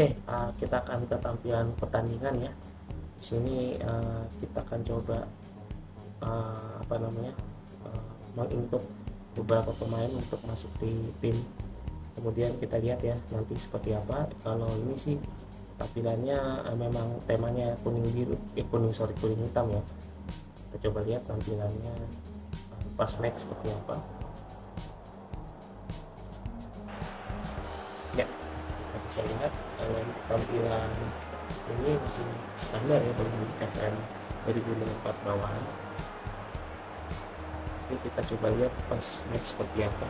Oke, uh, kita akan ke tampilan pertandingan ya. Di sini uh, kita akan coba uh, apa namanya uh, menginput beberapa pemain untuk masuk di tim. Kemudian kita lihat ya nanti seperti apa. Kalau ini sih tampilannya uh, memang temanya kuning biru, eh, kuning sorry kuning hitam ya. Kita coba lihat tampilannya uh, pas match seperti apa. Bisa lihat uh, tampilan ini masih standar ya bagi FM 2004 bawahan Oke kita coba lihat pas match seperti apa.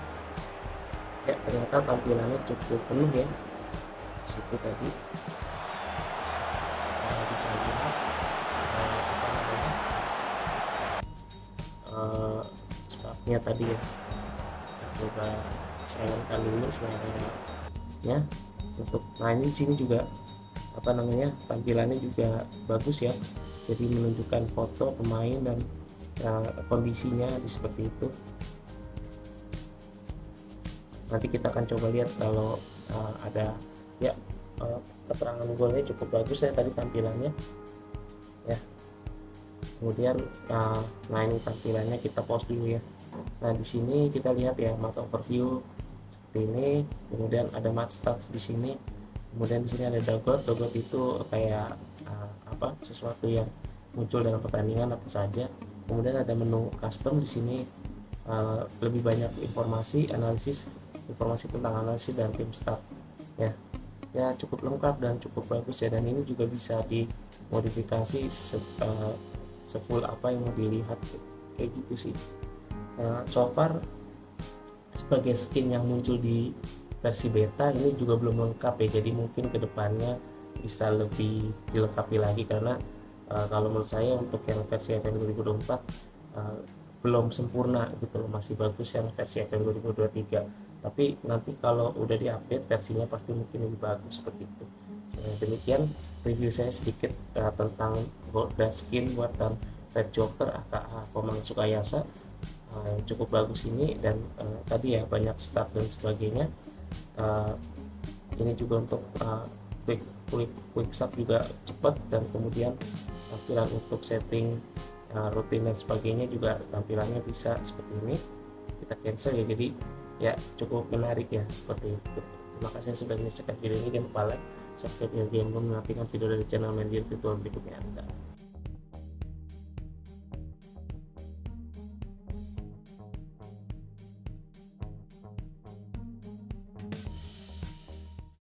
Ya ternyata tampilannya cukup penuh ya situ tadi. Nah, bisa lihat uh, apa namanya? Uh, staffnya tadi ya. Coba sayangkan dulu sebenarnya ya untuk nah ini sini juga apa namanya tampilannya juga bagus ya. Jadi menunjukkan foto pemain dan uh, kondisinya di seperti itu. Nanti kita akan coba lihat kalau uh, ada ya uh, keterangan golnya cukup bagus ya tadi tampilannya. Ya. Kemudian uh, nah ini tampilannya kita post dulu ya. Nah di sini kita lihat ya match overview ini kemudian ada match di sini. Kemudian di sini ada dogot dogot itu kayak uh, apa sesuatu yang muncul dalam pertandingan apa saja. Kemudian ada menu custom di sini. Uh, lebih banyak informasi analisis informasi tentang analisis dan tim start. Ya ya cukup lengkap dan cukup bagus ya. Dan ini juga bisa dimodifikasi se, uh, sefull apa yang mau dilihat. Kayak gitu sih. Uh, so far sebagai skin yang muncul di versi beta ini juga belum lengkap ya. Jadi mungkin ke depannya bisa lebih dilengkapi lagi karena uh, kalau menurut saya untuk yang versi FM 2024 uh, belum sempurna gitu loh. Masih bagus yang versi FM 2023 tapi nanti kalau udah diupdate versinya pasti mungkin lebih bagus seperti itu. Nah, demikian review saya sedikit uh, tentang gold skin buatan Red Joker aka Komang Sukayasa uh, cukup bagus ini. Dan uh, tadi ya banyak start dan sebagainya. Uh, ini juga untuk uh, quick quick quick sub juga cepat. Dan kemudian tampilan untuk setting uh, rutin dan sebagainya juga tampilannya bisa seperti ini. Kita cancel ya jadi ya cukup menarik ya seperti itu. Terima kasih sudah menyaksikan video ini. Jangan lupa like subscribe ya game nantikan video dari channel media virtual berikutnya. anda